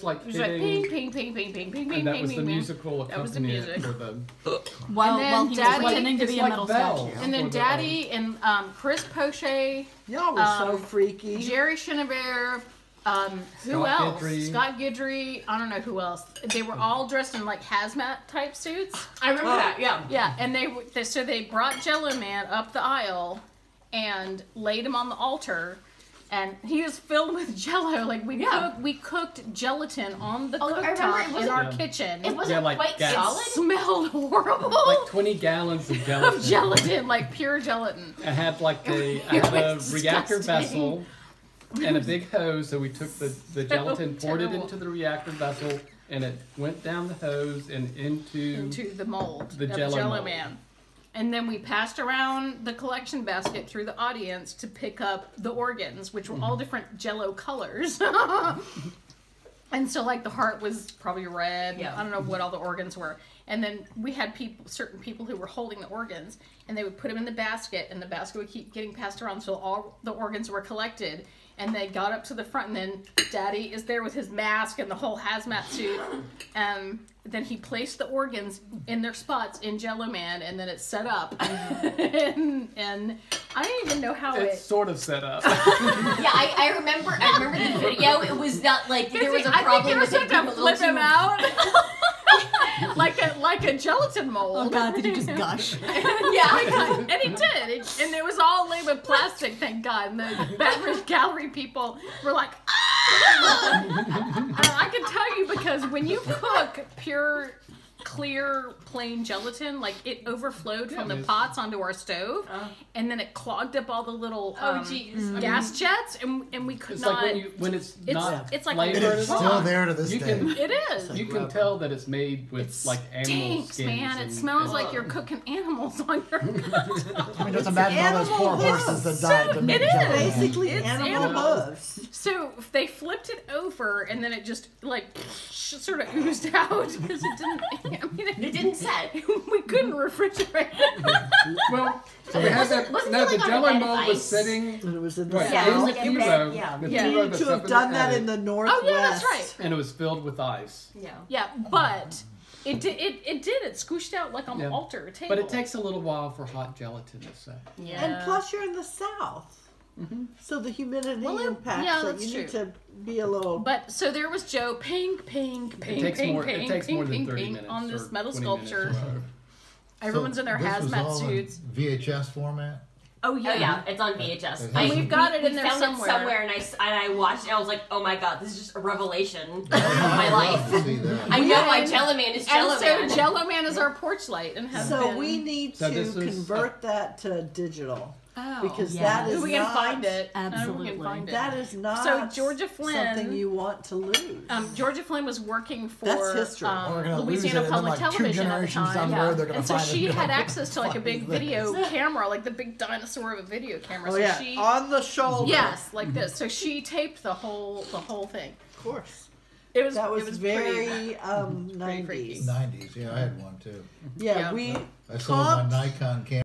just like It was like hitting, ping, ping, ping, ping, ping, ping, ping, and that ping, was ping, the ping. musical That was the accompaniment music. for the. While, And then while he Daddy- was pretending to it's be a like metal bells. statue. And then for the, Daddy and um, Chris Poche, Y'all were so Um, freaky. Jerry Chenevert, um, who Scott else? Guidry. Scott Guidry. I don't know who else. They were all dressed in like hazmat type suits. I remember that. Yeah. Yeah, and they, w- they so they brought Jello Man up the aisle and laid him on the altar. And he was filled with Jello. Like we Yeah. cooked, we cooked gelatin on the Oh, it cooktop in wasn't- our Yeah. kitchen. It wasn't Yeah, like quite gas. solid. smelled horrible Like 20 gallons of gelatin. of gelatin, like pure gelatin. I had like a, I It had a was reactor vessel and a big hose. So we took the, the gelatin, poured it into the reactor vessel, and it went down the hose and into. into the mold The of Jell-O Jello mold. Man. And then we passed around the collection basket through the audience to pick up the organs, which were all Mm-hmm. different Jello colors. and so, like the heart was probably red. Yeah. I don't know what all the organs were. And then we had people, certain people who were holding the organs, and they would put them in the basket, and the basket would keep getting passed around until all the organs were collected. And they got up to the front, and then Daddy is there with his mask and the whole hazmat suit. Um, then he placed the organs in their spots in Jello Man, and then it's set up. and, and I don't even know how It's it. sort of set up. Yeah, I, I remember. I remember the video. It was not like there was a I problem you with were it being a little flip him too. out. like a like a gelatin mold. Oh god, did he just gush? yeah, and he did, It- and it was all laid with plastic. Thank God. And the Baton Rouge Gallery people were like, ah! And I can tell you because when you cook pure, clear, plain gelatin, like it overflowed from the is. pots onto our stove, and then it clogged up all the little Oh um, jeez. gas jets, and and we could It's not. like when you when it's, it's not it's like flavored raw. at Still there to this You day. can It is. you can tell that it's made with It like animal stinks, skins. man. It smells and- like you're cooking animals on your. I mean, just imagine all those poor animal horses that hooves. died to make it Jello is. Man. Basically, It's animal animals. So they flipped it over, and then it just like sort of oozed out because it didn't. I mean, It it, didn't set. we couldn't refrigerate it. Well, so we had that. wasn't No, it the like on a Jello bed of was sitting And it was in the right Yeah, in was the like in pivo. bed, yeah. The Yeah. pivo You that's to have done that attic, in the Oh yeah, that's right. and it was filled with ice. Yeah. Yeah, but it did. It, it did. It squished out like on the altar table. But it takes a little while for hot gelatin to set. Yeah. And plus, you're in the south. Mm-hmm. So the humidity Well, it- impacts yeah, it. that's You need to be a little. But so there was Joe pink, pink, pink, takes pink, more. pink, it takes pink, more than pink, thirty pink minutes on this or metal 20 minutes sculpture. or so. Everyone's in their this was hazmat all in suits. VHS format. Oh Oh yeah, it's on VHS. Okay. I, And we've got it we in there found somewhere. It somewhere, and I s- and I watched it. I was like, oh my god, this is just a revelation of my life. See that? I know why And- Jello Man is Jello And so Man. Jello Man is our porch light and has so been. we need So to this is- convert that to digital oh. because Yeah. that is we can not, find it. I don't know if we Absolutely. can find it. That is not So Georgia Flynn- something you want to lose. Um, Georgia Flynn was working for That's history. um, We're gonna lose it, Louisiana and then Public like Television at the time. Yeah. road, they're gonna and so she had access to like a big the fuck is video this?" camera, like the big dinosaur of a video camera. oh so yeah, she on the shoulder. yes, like this. So she taped the whole the whole thing. of course. It was That was, it was very pretty, um Pretty nineties. Nineties. Yeah, I had one too. Yeah, Yeah. we I sold my Nikon camera.